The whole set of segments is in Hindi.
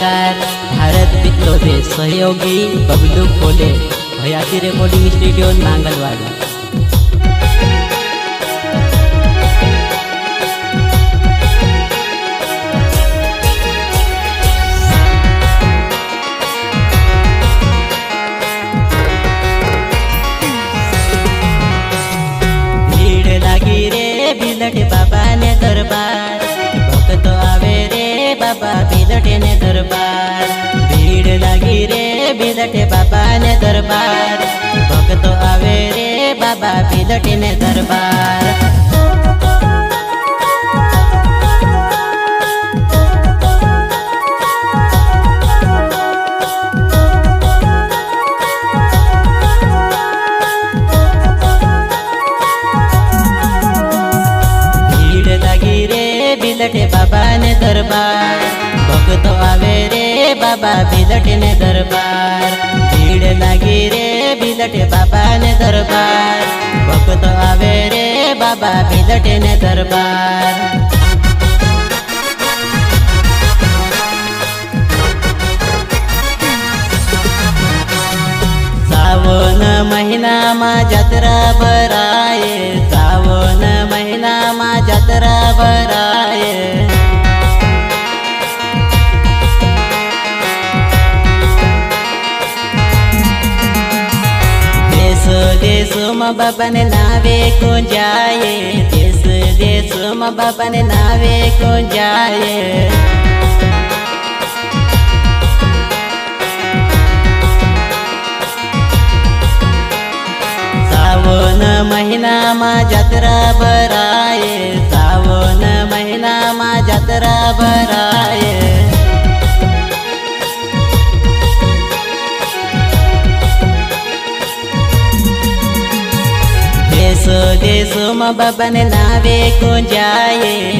कलाकार भारत विप्लोदे सहयोगी बबलू खोले भयासी रिकॉर्डिंग स्टूडियो नांगलवाड़ी बिलटे बाबा ने दरबार भक्तो आवे रे बाबा बिलटे ने दरबार बाबा ने दरबार भक्तो आवे रे बाबा बिलटे ने दरबार बिदटे बाबा ने दरबार। भक्त आवे रे बाबा बिदटे ने दरबार। सावन महिनामा जत्रा भराए सावन महिनामा जत्रा भराए बाबाने नावे कुंजाये तेस दे सोम बाबाने नावे कुंजाये सावन महिना मा जत्रा बराये सावन महिना मा जत्रा बराये बाबा ने नावे को जाए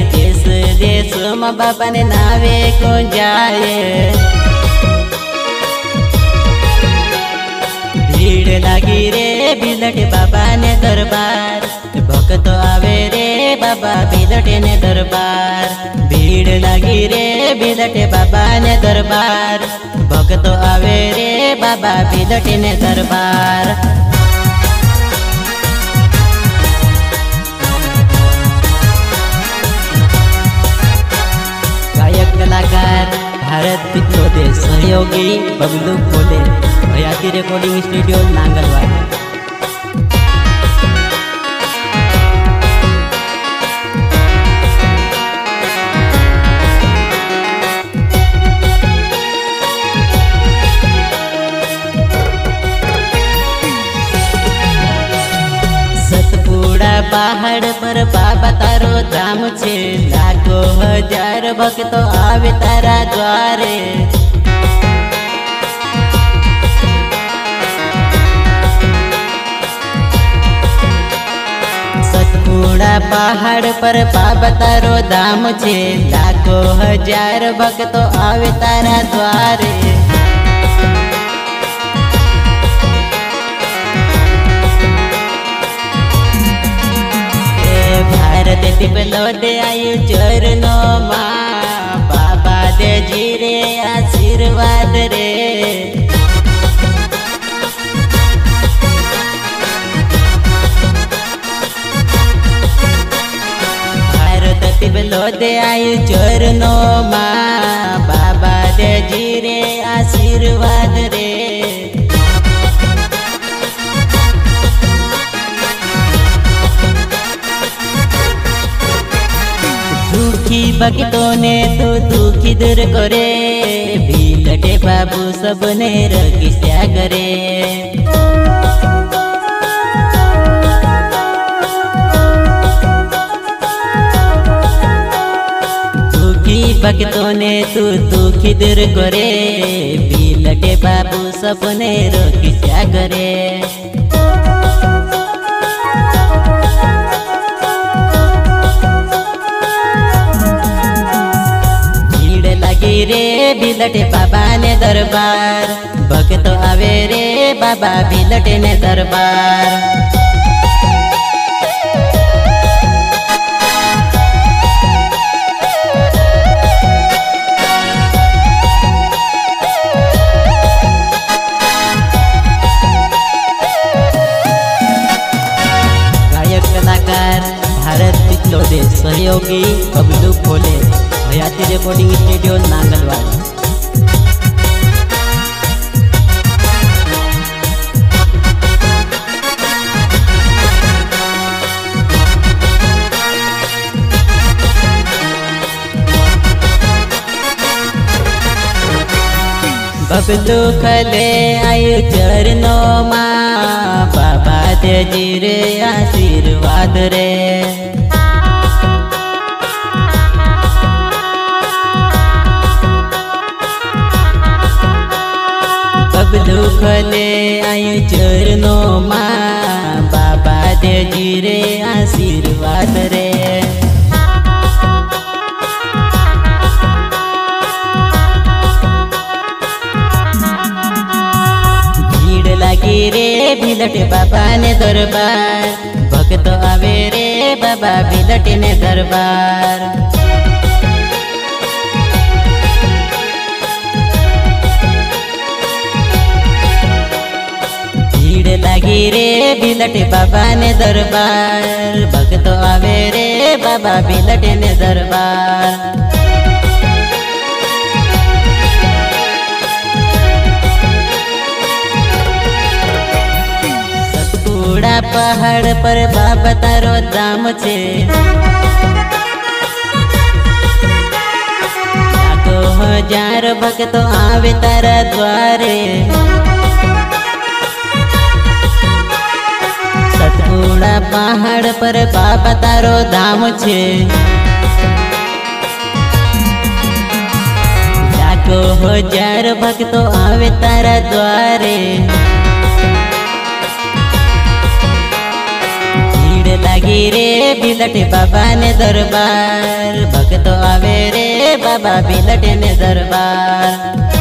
बाबा ने नावे को जाए भीड़ लगी रे, बिलट बाबा ने दरबार। भक्त आवे रे, बाबा, बिलट ने दरबार। भीड़ लगी रे, बिलट बाबा ने दरबार। भक्त आवे रे, बाबा, बिलट ने दरबार। कलाकार भारत पित्रोदे सहयोगी बबलू खोले भयाती रिकॉर्डिंग स्टूडियो नांगलवाड़ा बाहर पर बाबा तारो नाम छे लाखो हज़ार भक्त आवे तारा द्वारे। सतपुड़ा पहाड़ पर बाबा तारो धाम छे लाखो हज़ार भक्त आवे तारा द्वारे। दे आयु चरणो माँ बाबा दे जी रे आशीर्वाद रे। हार देती दे आयु चरणो माँ भक्तोने तो दुखी दूर करे? बिलटे बाबू सबने रखिस्या करे। दुखी भक्तोने तो तू दुखी दूर करे? बिलटे बाबू सबने रखिस्या करे। લાગી રે ભીલટે બાબાને દરબાર ભક્તો આવે રે બાબા ભીલટે ને દરબાર भारती रिकॉर्डिंग स्टूडियो नांगलवाड़ा बबलू खले आयु चरणों मा बाबा तेज़ी रे आशीर्वाद रे। बिलटे बाबा ने दरबार। भक्त आवे रे बाबा बिलटे ने दरबार। भीड़ रे बिलटे बाबा ने दरबार। भक्त आवे रे बाबा बिलटे ने दरबार। પહાડ પર બાબા તારો ધામ છે લાખો હજાર ભક્તો આવે તારા દ્વારે સતપુડા પહાડ પર બાબા તારો ધામ છે લાખો હજાર ભક્તો આવે તારા દ્વારે में लगी रे बिलट बाबा ने दरबार। भक्त तो आवे रे बाबा बिलट ने दरबार।